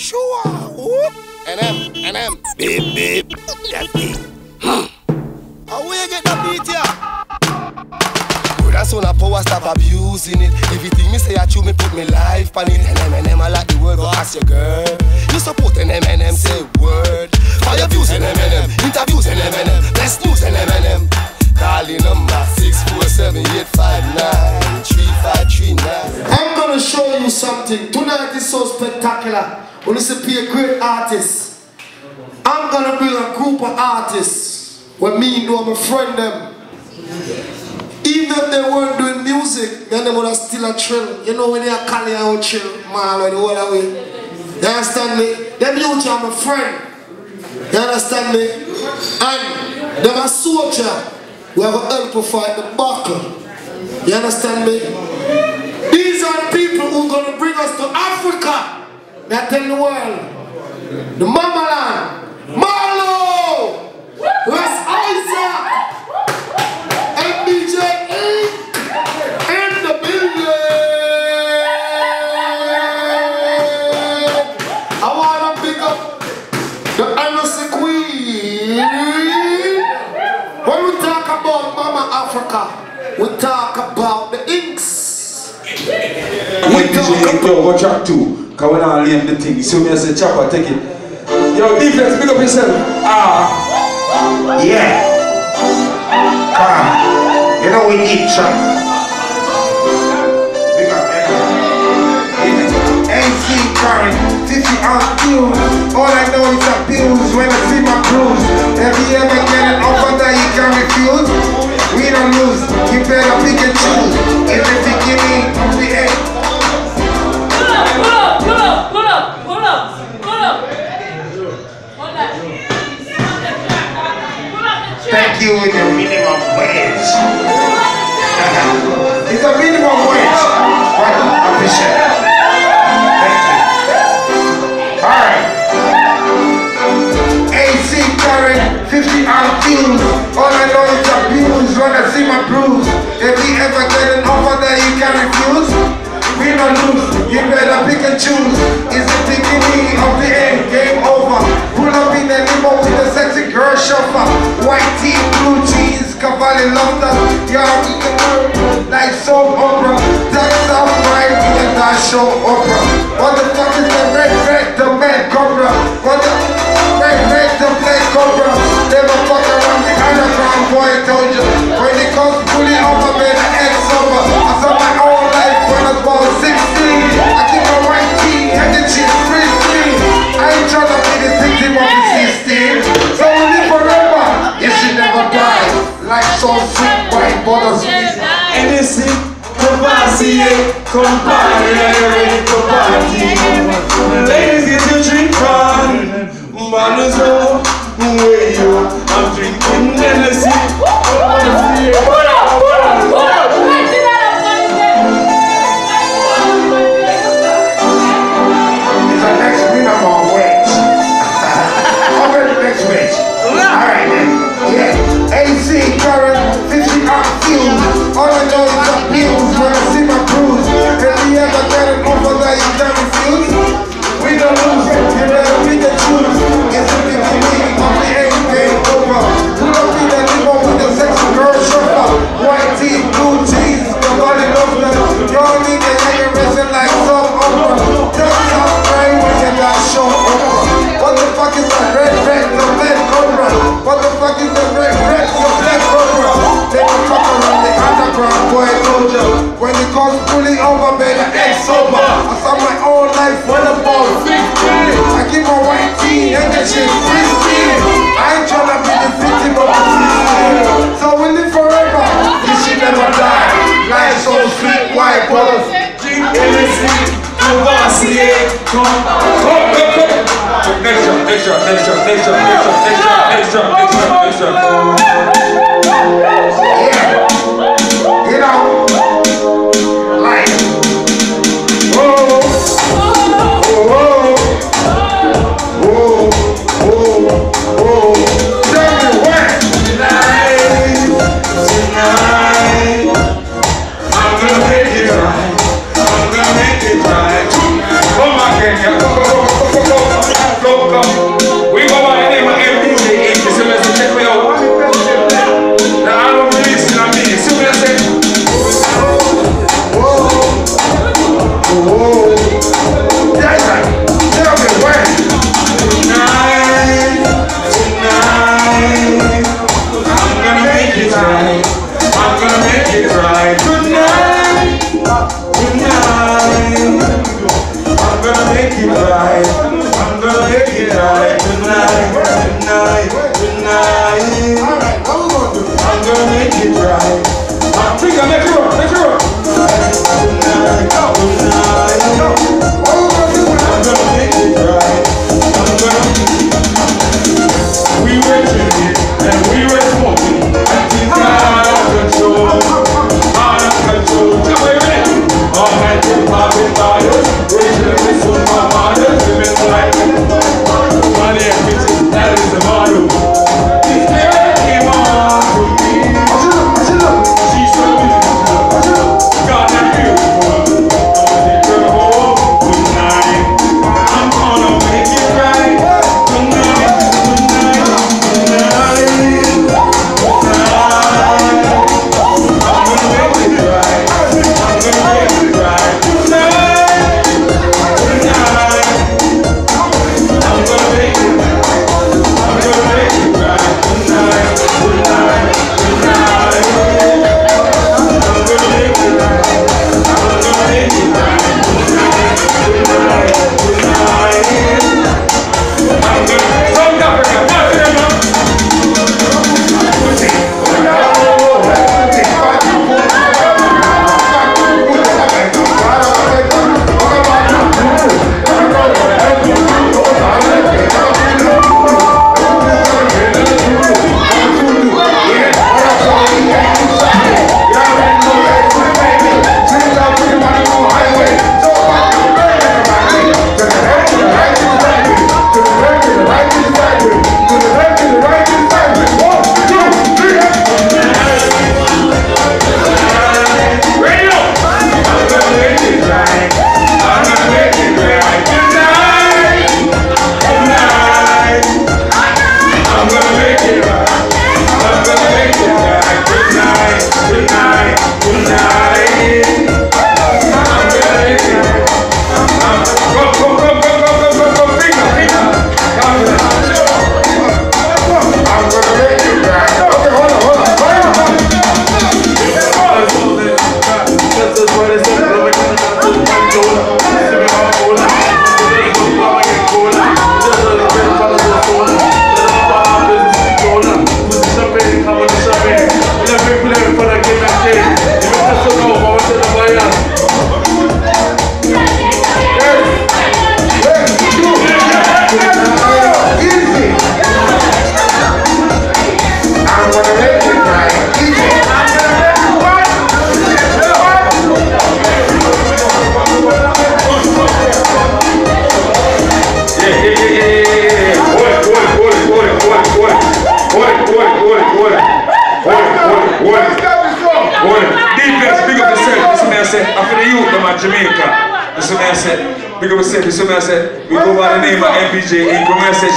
Sure, Whoop! And M, and M. Beep, beep. That's me. Huh. How will you get that beat here? Good as soon as power stop abusing it. Everything me say I chew me put me life on it. And M and M, I like the word, go ask your girl. You support an M and M, say word. Fire views and M and M, interviews and M and M, best news and M and M. Calling number 647-859-3539 I'm gonna show you something. Tonight is so spectacular. When you see a great artist, I'm gonna bring a group of artists with me know my friend them. Even if they weren't doing music, then they would have still a chill. You know when they are calling out chill, man, or the whole way. You understand me? Them youth are my friend. You understand me? And them a soldier. We have to fight the battle. You understand me? These are the people who are going to bring us to Africa. They tell the world. The Mama Land. Marlo! West Isaac! Africa, we talk about the inks. We DJ yo, go track two. Cause when I leave the thing, you see me as a chopper, take it. Yo, defense, pick up yourself. Ah. Yeah. Come. You know we need some. Big up everyone. AC current, 50 ounce fuse. All I know is abuse when I see my bruise. If you ever get an offer that you can refuse, lose. You better pick and choose. In the beginning, we. Thank you with the minimum wage. it's a minimum wage. Right, official. Thank you. All right. 50 ounce fuse. All I know is abuse when I see my bruise. If we ever get an offer that you can refuse, we don't lose. You better pick and choose. It's the beginning of the end. Game over. Pull up in the limo with a sexy girl chauffeur. White tee, blue jeans, Cavalli that. Y'all like soap opera. That's how right in the dance show opera. What the And this is Compassier, Compagnie, Compagnie. Ladies, get your drink on. Might as where you I'm drinking Hennessy, tonight, tonight.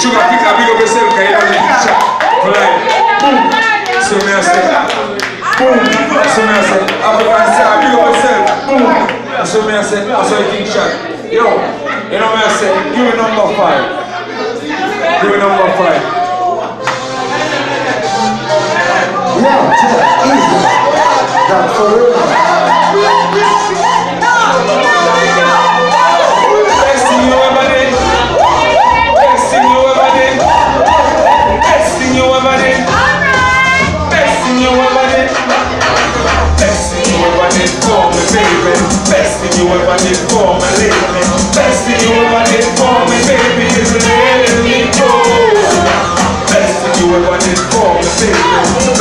tunafika bila pesa ukaenda kunisha fulani boom. Somea sasa boom. Somea sasa hapo kanisa bila pesa boom. Somea sasa also king shot yo. You know what I give me number 5 give me number 5 over you ever did. You ever did for me, baby. You ever did for me, you ever did for me, baby, me go. You ever did for me, baby.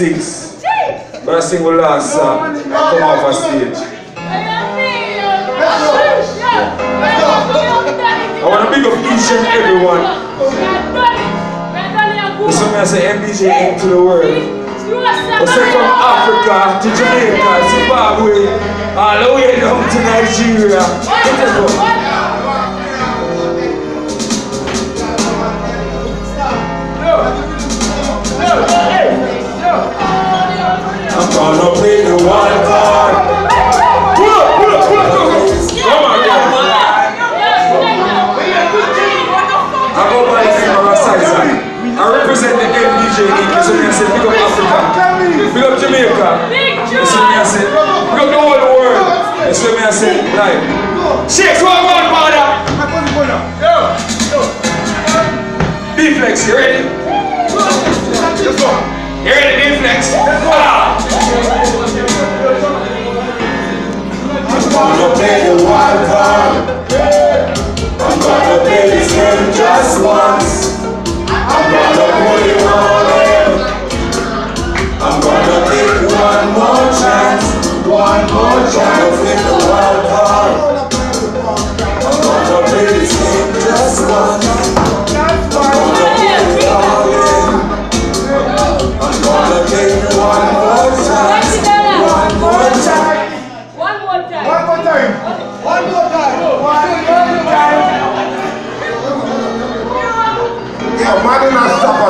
six. But I sing the last song. I come off a stage. I want to big up each and everyone. That's I say, MBJ into the world. What's from Africa to Jamaica, Zimbabwe, all the way down to Nigeria. Get this.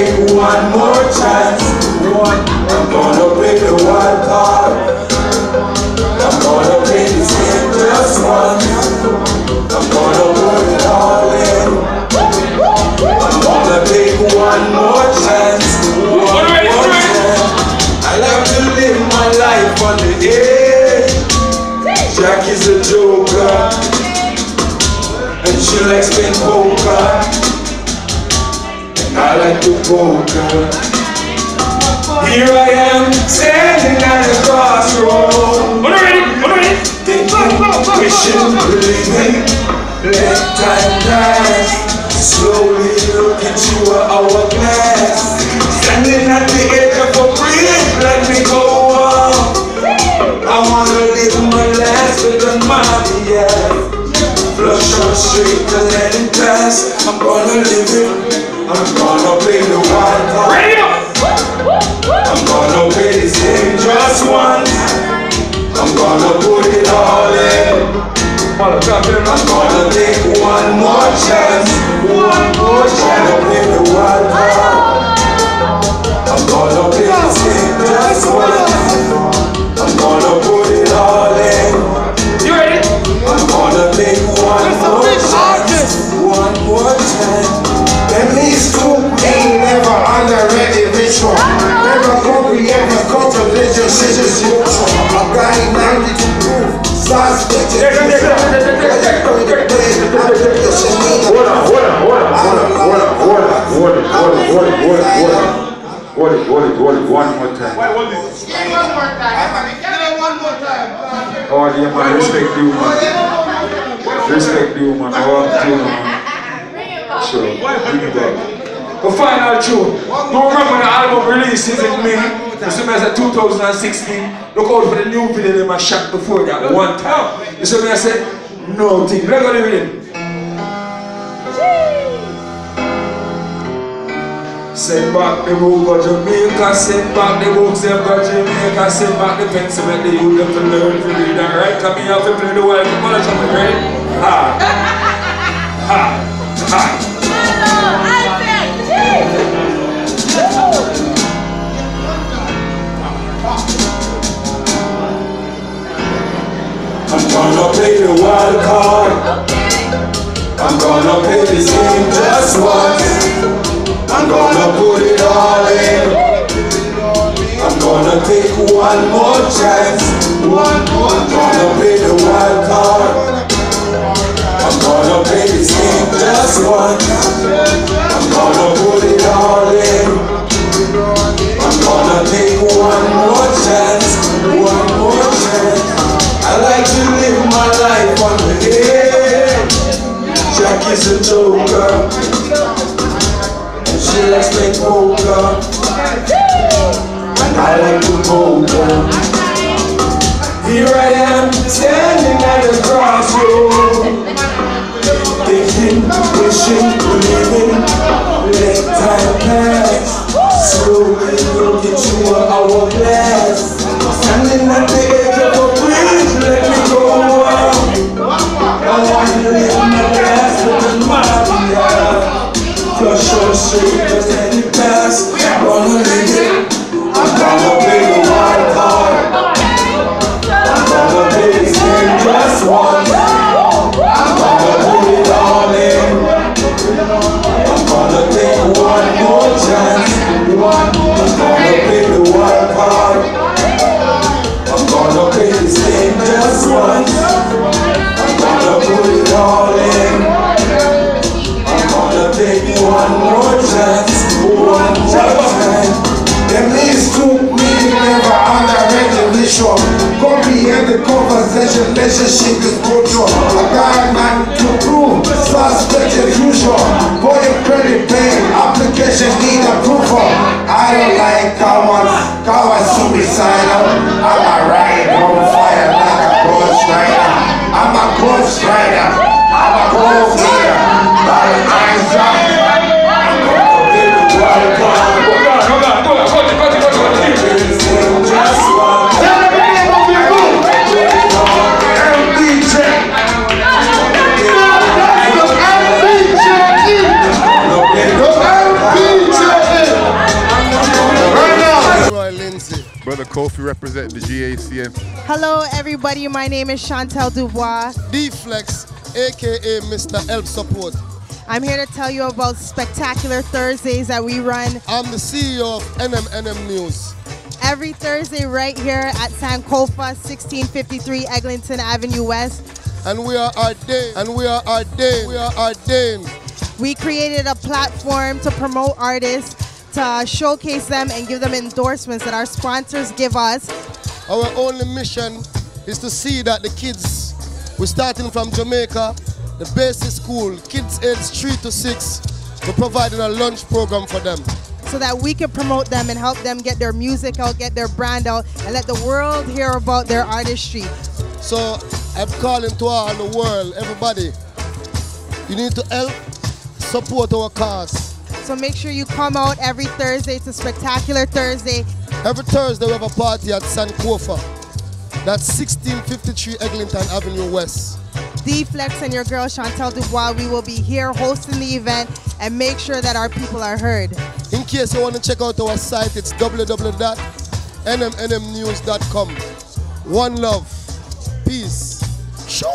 take one more chance. One. I'm gonna break the wild card. Here I am, standing at the crossroads. Thinking, wishing, believing, let time pass. Slowly look into a hourglass. Standing at the edge of a bridge, let me go on. I wanna live my last with the mafia. Flush out straight to let it pass. I'm gonna live it. I'm gonna play the wild card. Put it all in. I'm gonna take one more chance. One more chance. I'm gonna play the wild card. I'm gonna play this game just once. I'm gonna put it all in. You ready? I'm gonna take one more chance. One more chance. Them these two ain't never underrated ritual. Never comprehend the culture, relationship is mutual. A guy 90 to prove. Hold on, hold it, hold it, hold it, hold it, hold it. Hold it, hold it, hold it, one more time. Oh, yeah, man, respect you, man. Respect you, man. I want you, man. Sure, bring it back. The final tune. Don't remember the album releases in May. The semester 2016. Look out for the new video they must shot before that one time. You see me I said? No. Look at the rhythm. Send back the road go Jamaica, send back the books them go Jamaica, send back the pencil make the youth them to learn to read and write. Come here to play the wild college of the great. Ha! Ha! Ha! I'm gonna play the wild card. I'm gonna play this game just once. I'm gonna put it all in. I'm gonna take one more chance. One more I'm gonna play the wild card. I'm gonna play this game just once. I'm gonna put it all mafia. Flush on relationship is mutual. A guy man to prove, suspect as usual. For your credit pay, application need approval. I don't like cowards, cowards suicidal. I'm a ride on fire like a ghost rider. I'm a ghost rider. I'm a ghost up. I'm Brother Kofi represent the GACM. Hello, everybody. My name is Chantel Dubois. D-Flex, aka Mr. Help Support. I'm here to tell you about spectacular Thursdays that we run I'm the CEO of NMNM News. every Thursday right here at Sankofa, 1653 Eglinton Avenue West. and we are ordained, and we are ordained, we are ordained. We created a platform to promote artists, to showcase them and give them endorsements that our sponsors give us. Our only mission is to see that the kids, we're starting from Jamaica, the basic school, kids aged 3 to 6, we're providing a lunch program for them. so that we can promote them and help them get their music out, get their brand out, and let the world hear about their artistry. So I'm calling to all the world, everybody, you need to help support our cause. So make sure you come out every Thursday. It's a spectacular Thursday. Every Thursday we have a party at San Sankofa. That's 1653 Eglinton Avenue West. D-Flex and your girl Chantel Dubois, we will be here hosting the event and make sure that our people are heard. In case you want to check out our site, it's www.nmnmnews.com. One love, peace. Show